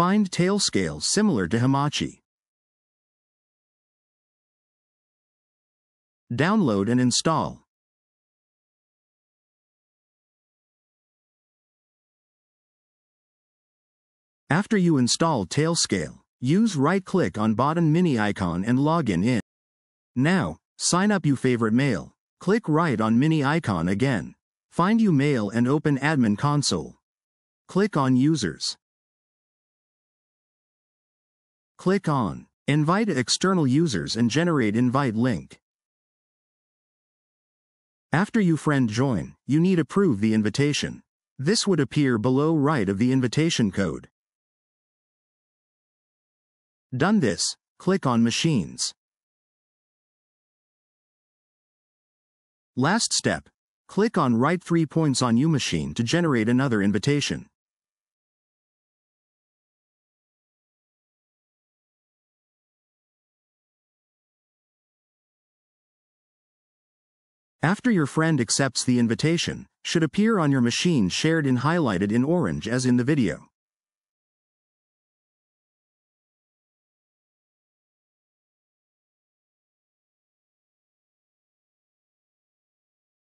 Find Tailscale similar to Hamachi. Download and install. After you install Tailscale, use right-click on bottom mini icon and login in. Now, sign up you favorite mail. Click right on mini icon again. Find you mail and open admin console. Click on users. Click on invite external users and generate invite link. After you friend join, you need approve the invitation. This would appear below right of the invitation code. Done this, click on Machines. Last step, click on Right three points on UMachine to generate another invitation. After your friend accepts the invitation, should appear on your machine shared in highlighted in orange as in the video.